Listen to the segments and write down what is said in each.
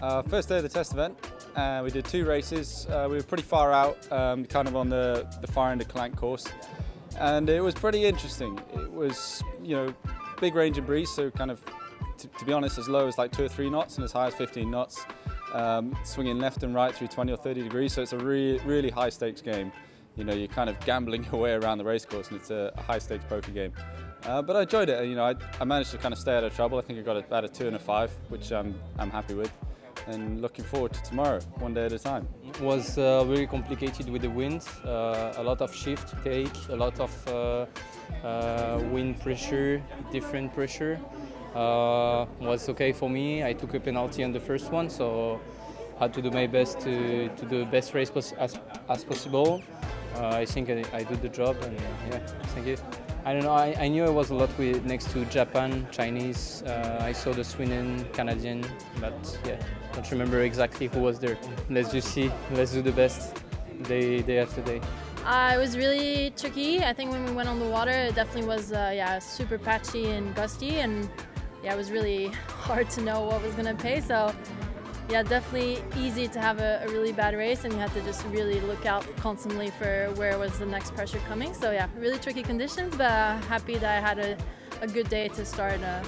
Uh, first day of the test event, uh, we did two races. Uh, we were pretty far out, um, kind of on the, the far end of Calanque course, and it was pretty interesting. It was, you know, big range of breeze, so kind of, to, be honest, as low as like two or three knots and as high as 15 knots, um, swinging left and right through 20 or 30 degrees. So it's a really, really high stakes game. You know, you're kind of gambling your way around the racecourse, and it's a, a high stakes poker game. Uh, but I enjoyed it. You know, I, I, managed to kind of stay out of trouble. I think I got about a two and a five, which I'm, I'm happy with. And looking forward to tomorrow, one day at a time. It was uh, very complicated with the wind, uh, a lot of shift take, a lot of uh, uh, wind pressure, different pressure. Uh, was okay for me. I took a penalty on the first one, so had to do my best to, to do the best race as, as possible. I think I, I did the job, and yeah, thank you. I don't know. I, I knew I was a lot with next to Japan, Chinese. Uh, I saw the Sweden, Canadian, but yeah, don't remember exactly who was there. Let's just see. Let's do the best day day after day. Uh, it was really tricky. I think when we went on the water, it definitely was uh, yeah super patchy and gusty, and yeah, it was really hard to know what was gonna pay. So yeah, definitely easy to have a, a, really bad race and you have to just really look out constantly for where was the next pressure coming. So yeah, really tricky conditions, but happy that I had a, a good day to start uh,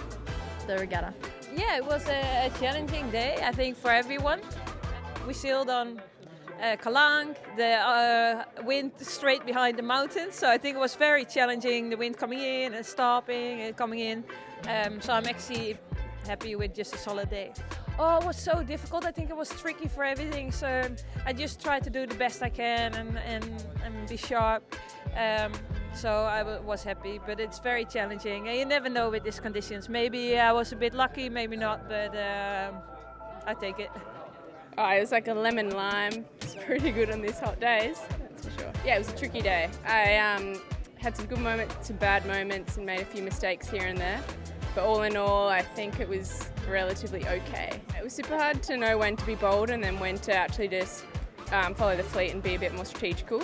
the regatta. Yeah, it was a, a, challenging day, I think, for everyone. We sailed on uh, Calanque, the uh, wind straight behind the mountains, so I think it was very challenging, the wind coming in and stopping and coming in. Um, so I'm actually happy with just a solid day. Oh, it was so difficult. I think it was tricky for everything. So I just tried to do the best I can and, and, and be sharp. Um, so I was happy, but it's very challenging. And you never know with these conditions. Maybe I was a bit lucky, maybe not, but um, I take it. Oh, it was like a lemon lime. It's pretty good on these hot days, that's for sure. Yeah, it was a tricky day. I um, had some good moments, some bad moments, and made a few mistakes here and there. But all in all, I think it was relatively okay. It was super hard to know when to be bold and then when to actually just um, follow the fleet and be a bit more strategical.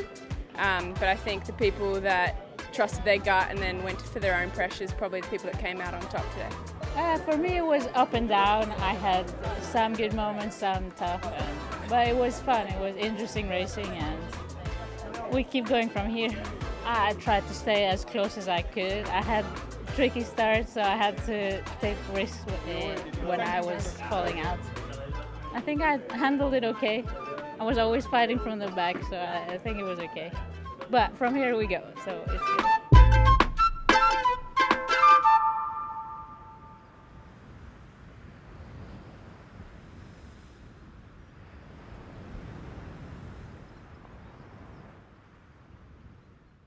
Um, but I think the people that trusted their gut and then went for their own pressures probably the people that came out on top today. Uh, for me, it was up and down. I had some good moments, some tough, but it was fun. It was interesting racing, and we keep going from here. I tried to stay as close as I could. I had tricky start, so I had to take risks when I was falling out. I think I handled it okay. I was always fighting from the back, so I think it was okay. But from here we go, so it's good.